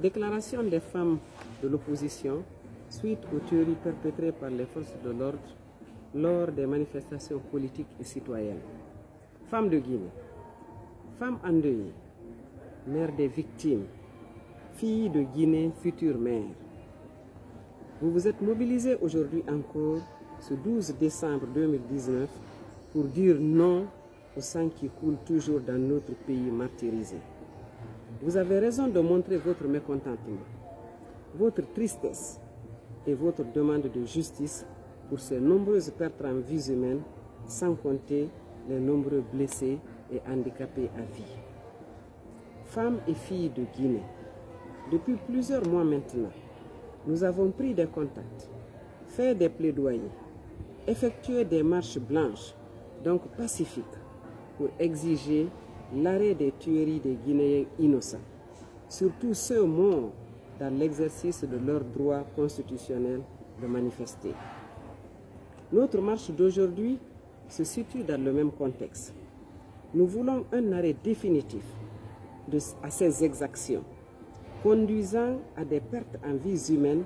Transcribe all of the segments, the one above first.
Déclaration des femmes de l'opposition suite aux tueries perpétrées par les forces de l'ordre lors des manifestations politiques et citoyennes. Femmes de Guinée, femmes endeuillées, mères des victimes, filles de Guinée, futures mères. Vous vous êtes mobilisées aujourd'hui encore, ce 12 décembre 2019, pour dire non au sang qui coule toujours dans notre pays martyrisé. Vous avez raison de montrer votre mécontentement, votre tristesse et votre demande de justice pour ces nombreuses pertes en vies humaines, sans compter les nombreux blessés et handicapés à vie. Femmes et filles de Guinée, depuis plusieurs mois maintenant, nous avons pris des contacts, fait des plaidoyers, effectué des marches blanches, donc pacifiques, pour exiger l'arrêt des tueries des Guinéens innocents, surtout ceux morts dans l'exercice de leur droit constitutionnel de manifester. Notre marche d'aujourd'hui se situe dans le même contexte. Nous voulons un arrêt définitif à ces exactions, conduisant à des pertes en vies humaines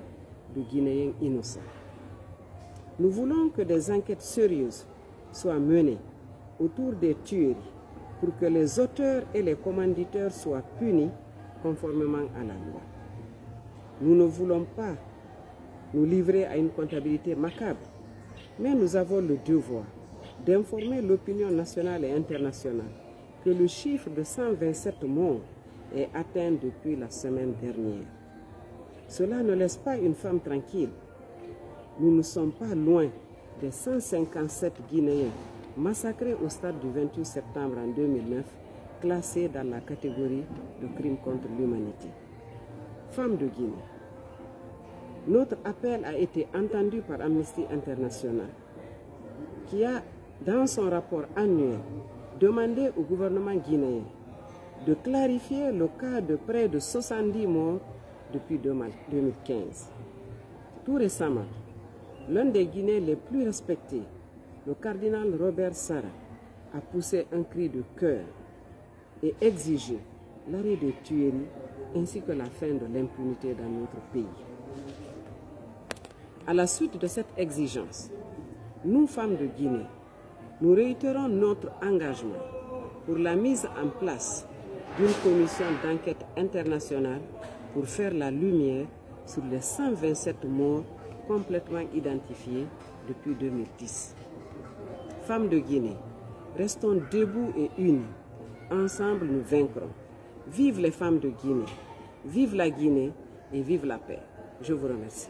de Guinéens innocents. Nous voulons que des enquêtes sérieuses soient menées autour des tueries pour que les auteurs et les commanditeurs soient punis conformément à la loi. Nous ne voulons pas nous livrer à une comptabilité macabre, mais nous avons le devoir d'informer l'opinion nationale et internationale que le chiffre de 127 morts est atteint depuis la semaine dernière. Cela ne laisse pas une femme tranquille. Nous ne sommes pas loin des 157 Guinéens massacrés au stade du 28 septembre en 2009, classés dans la catégorie de crimes contre l'humanité. Femmes de Guinée, notre appel a été entendu par Amnesty International, qui a, dans son rapport annuel, demandé au gouvernement guinéen de clarifier le cas de près de 70 morts depuis 2015. Tout récemment, l'un des Guinéens les plus respectés, le cardinal Robert Sarah, a poussé un cri de cœur et exigé l'arrêt des tueries ainsi que la fin de l'impunité dans notre pays. À la suite de cette exigence, nous, femmes de Guinée, nous réitérons notre engagement pour la mise en place d'une commission d'enquête internationale pour faire la lumière sur les 127 morts complètement identifiés depuis 2010. Femmes de Guinée, restons debout et unis. Ensemble, nous vaincrons. Vive les femmes de Guinée, vive la Guinée et vive la paix. Je vous remercie.